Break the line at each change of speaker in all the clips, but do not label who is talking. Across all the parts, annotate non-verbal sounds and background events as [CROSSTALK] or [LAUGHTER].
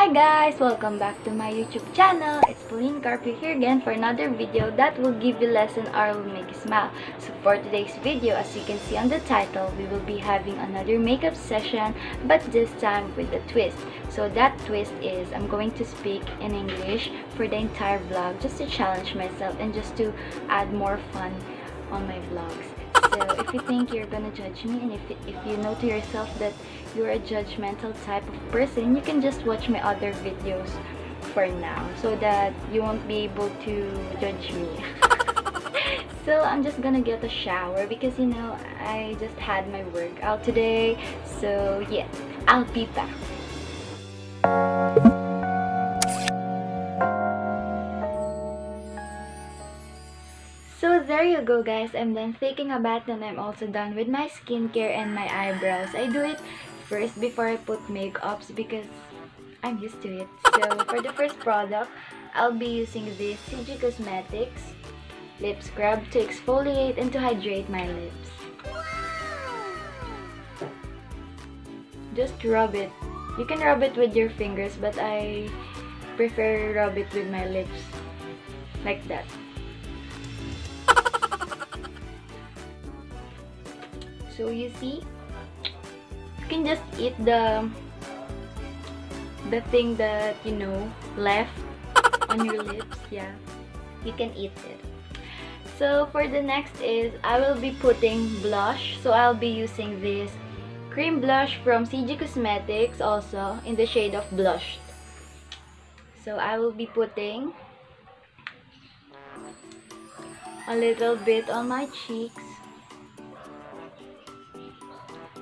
Hi guys! Welcome back to my YouTube channel. It's Pauline Carpio here again for another video that will give you lesson or will make you smile. So for today's video, as you can see on the title, we will be having another makeup session but this time with a twist. So that twist is I'm going to speak in English for the entire vlog just to challenge myself and just to add more fun on my vlogs. If you think you're gonna judge me and if, if you know to yourself that you're a judgmental type of person, you can just watch my other videos for now so that you won't be able to judge me. [LAUGHS] so I'm just gonna get a shower because you know I just had my workout today so yeah I'll be back there you go guys, I'm done taking a bath and I'm also done with my skincare and my eyebrows. I do it first before I put makeups because I'm used to it. So for the first product, I'll be using this CG Cosmetics lip scrub to exfoliate and to hydrate my lips. Just rub it. You can rub it with your fingers but I prefer rub it with my lips like that. So you see, you can just eat the the thing that you know left on your [LAUGHS] lips. Yeah, you can eat it. So for the next is I will be putting blush. So I'll be using this cream blush from CG Cosmetics also in the shade of blushed. So I will be putting a little bit on my cheeks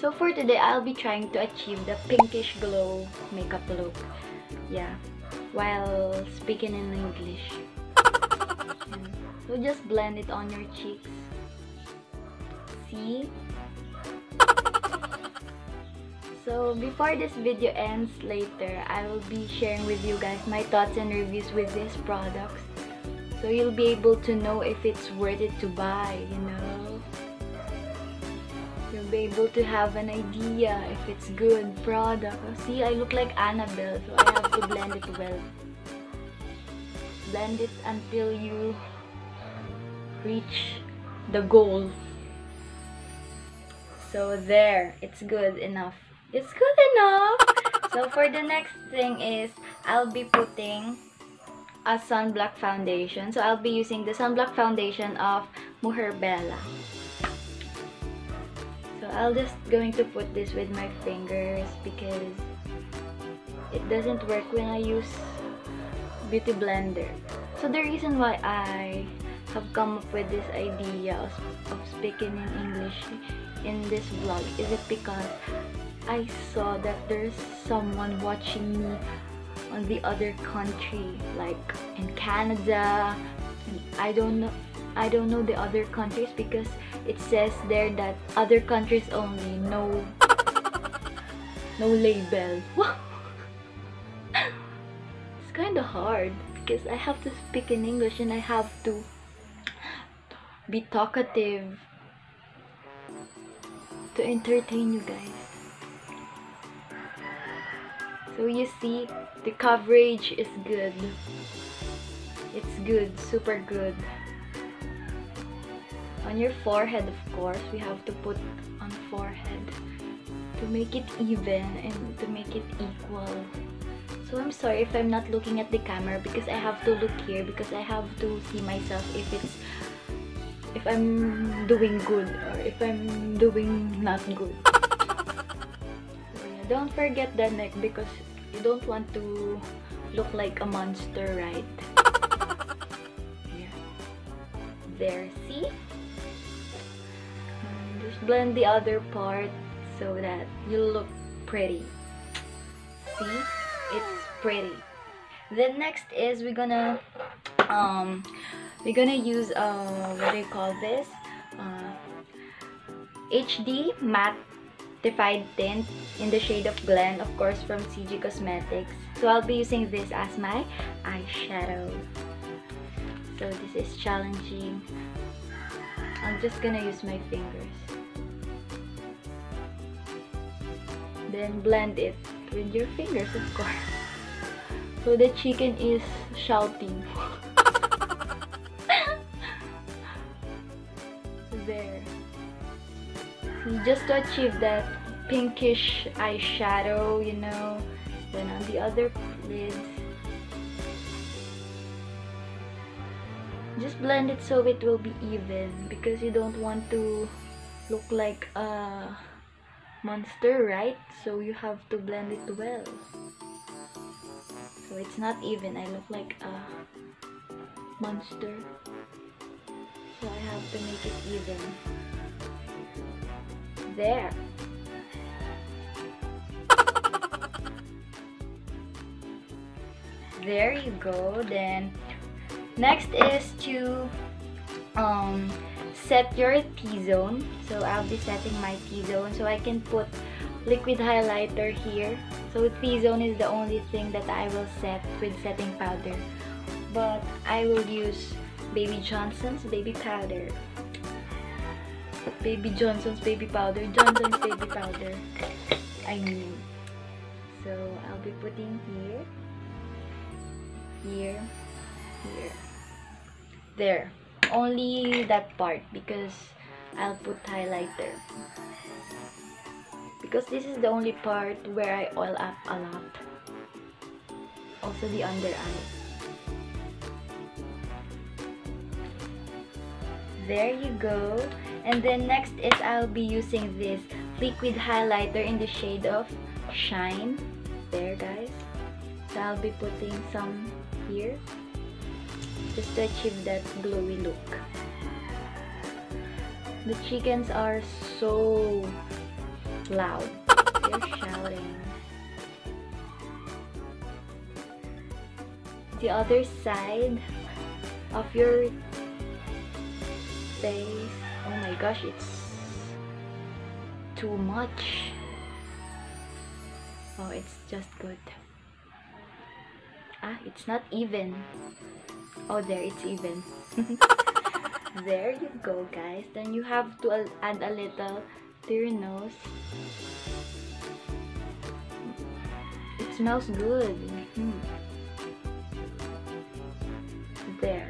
so for today, I'll be trying to achieve the pinkish glow makeup look. Yeah, while speaking in English. So just blend it on your cheeks. See? So before this video ends later, I will be sharing with you guys my thoughts and reviews with these products. So you'll be able to know if it's worth it to buy, you know you'll be able to have an idea if it's good product. See, I look like Annabelle, so I have to blend it well. Blend it until you reach the goal. So there, it's good enough. It's good enough! so for the next thing is, I'll be putting a sunblock foundation. So I'll be using the sunblock foundation of Mujer Bella. I'll just going to put this with my fingers because it doesn't work when I use beauty blender. So the reason why I have come up with this idea of, of speaking in English in this vlog is it because I saw that there's someone watching me on the other country like in Canada I don't know I don't know the other countries because it says there that other countries only, no no label. [LAUGHS] it's kind of hard because I have to speak in English and I have to be talkative to entertain you guys. So you see, the coverage is good. It's good, super good on your forehead of course we have to put on forehead to make it even and to make it equal. So I'm sorry if I'm not looking at the camera because I have to look here because I have to see myself if it's if I'm doing good or if I'm doing not good. [LAUGHS] So yeah, don't forget the neck because you don't want to look like a monster right? [LAUGHS] Yeah. There see blend the other part so that you look pretty. See? It's pretty. Then next is we're gonna um we're gonna use uh what do you call this? Uh, HD mattified tint in the shade of Glen, of course from CG Cosmetics. So I'll be using this as my eyeshadow. So this is challenging. I'm just gonna use my fingers. Then blend it with your fingers of course So the chicken is shouting. [LAUGHS] there. Just to achieve that pinkish eyeshadow, you know. Then on the other lids, just blend it so it will be even because you don't want to look like a monster, right? So you have to blend it well. So it's not even. I look like a monster. So I have to make it even. There. [LAUGHS] There you go. Then next is to um, set your T-zone. So I'll be setting my T-zone so I can put liquid highlighter here. So T-zone is the only thing that I will set with setting powder. But I will use Baby Johnson's baby powder. Baby Johnson's baby powder. Johnson's baby powder. I mean. So I'll be putting here. Here. Here. There. Only that part because I'll put highlighter. Because this is the only part where I oil up a lot. Also the under eye. There you go. And then next is I'll be using this liquid highlighter in the shade of Shine. There guys. So I'll be putting some here just to achieve that glowy look. The chickens are so loud. They're [LAUGHS] shouting. The other side of your face. Oh my gosh, it's too much. Oh, it's just good. Ah, it's not even. Oh, there, it's even. [LAUGHS] there you go, guys. Then you have to add a little to your nose. It smells good. Mm. There.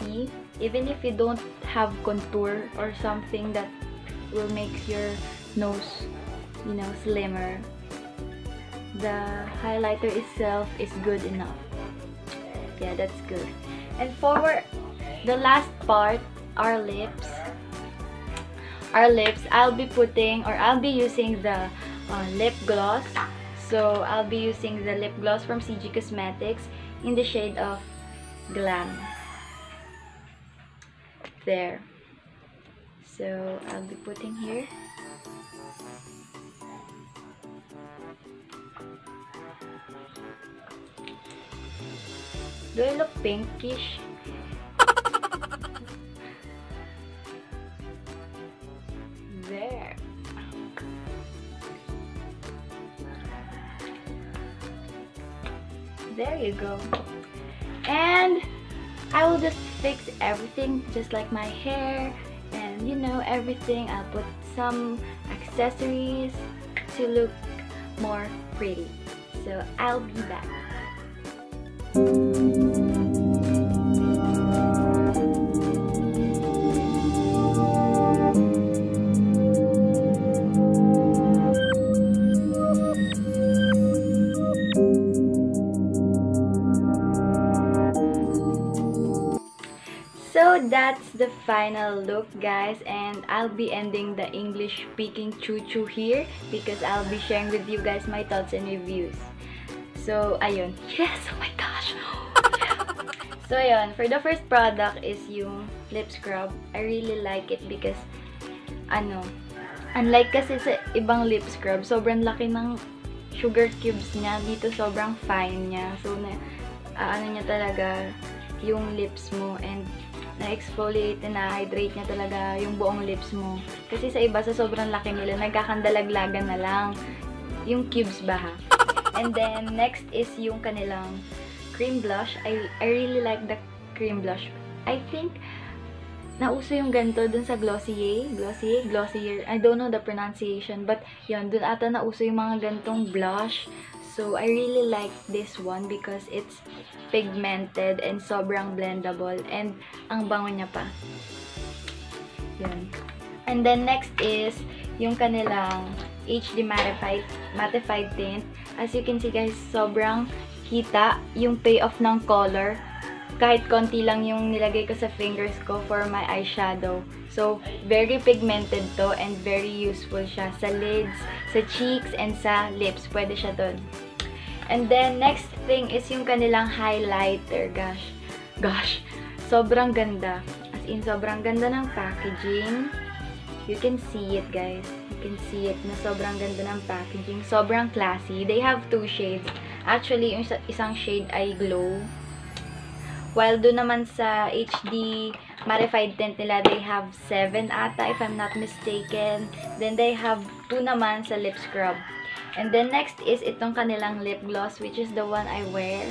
See? Even if you don't have contour or something that will make your nose, you know, slimmer, the highlighter itself is good enough. Yeah, that's good. And for the last part, our lips. Our lips, I'll be putting or I'll be using the uh, lip gloss. So, I'll be using the lip gloss from CG Cosmetics in the shade of Glam. There. So, I'll be putting here. Do I look pinkish? [LAUGHS] there. There you go. And I will just fix everything just like my hair and you know everything. I'll put some accessories to look more pretty. So I'll be back. That's the final look guys and I'll be ending the English speaking choo-choo here because I'll be sharing with you guys my thoughts and reviews. So ayun. [LAUGHS] Yes! Oh my gosh! so ayun, for the first product is yung lip scrub. I really like it because ano, unlike kasi sa ibang lip scrub, sobrang laki ng sugar cubes niya. Dito sobrang fine niya. So na, uh, ano niya talaga yung lips mo and na-exfoliate na hydrate niya talaga yung buong lips mo. Kasi sa iba, sa sobrang laki nila, nagkakandalaglagan na lang yung cubes ba ha. [LAUGHS] And then, next is yung kanilang cream blush. I, I really like the cream blush. I think nauso yung ganito dun sa Glossier. Glossier? Glossier. I don't know the pronunciation. But, yun, dun ata nauso yung mga ganitong blush. So, I really like this one because it's pigmented and sobrang blendable. And, ang bango niya pa. Yun. And then, next is yung kanilang HD Mattified, Mattified Tint. As you can see guys, sobrang kita yung payoff ng color kahit konti lang yung nilagay ko sa fingers ko for my eyeshadow. So, very pigmented to and very useful siya sa lids, sa cheeks, and sa lips. Pwede siya dun. And then, next thing is yung kanilang highlighter. Gosh. Gosh. Sobrang ganda. As in, sobrang ganda ng packaging. You can see it, guys. You can see it na sobrang ganda ng packaging. Sobrang classy. They have two shades. Actually, yung isang shade ay glow. While doon naman sa HD Modified Tint nila, they have 7 ata, if I'm not mistaken. Then, they have 2 naman sa lip scrub. And then, next is itong kanilang lip gloss, which is the one I wear.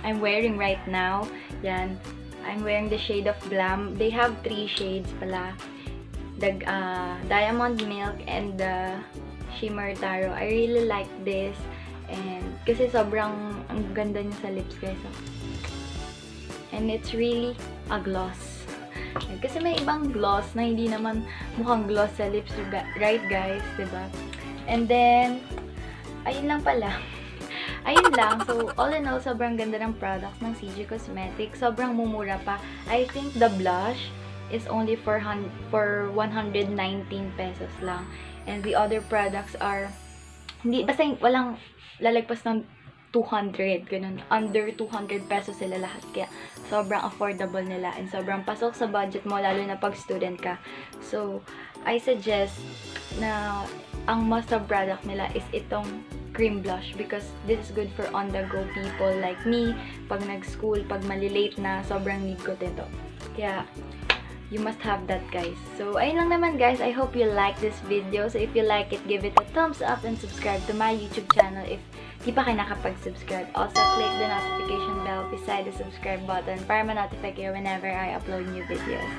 I'm wearing right now. Yan. I'm wearing the shade of Glam. They have 3 shades pala. The uh, Diamond Milk and the Shimmer Taro. I really like this. And, kasi sobrang ang ganda niya sa lips, guys. And it's really a gloss. Kasi may ibang gloss na hindi naman mukhang gloss sa lips, right guys? ba diba? And then, ayun lang pala. Ayun lang. So, all in all, sobrang ganda ng products ng CG Cosmetics. Sobrang mumura pa. I think the blush is only for, for 119 pesos lang. And the other products are, hindi, basta walang lalagpas ng 200, ganun. Under 200 pesos sila lahat. Kaya, sobrang affordable nila and sobrang pasok sa budget mo, lalo na pag student ka. So, I suggest na ang must-have product nila is itong cream blush because this is good for on-the-go people like me. Pag nag-school, pag malilate na, sobrang need ko dito. Kaya, you must have that guys. So, ayun lang naman guys. I hope you like this video. So, if you like it, give it a thumbs up and subscribe to my YouTube channel if di pa kayo nakapag-subscribe. Also, click the notification bell beside the subscribe button para ma-notify kayo whenever I upload new videos.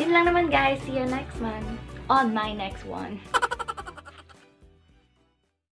Yun lang naman guys. See you next one. On my next one.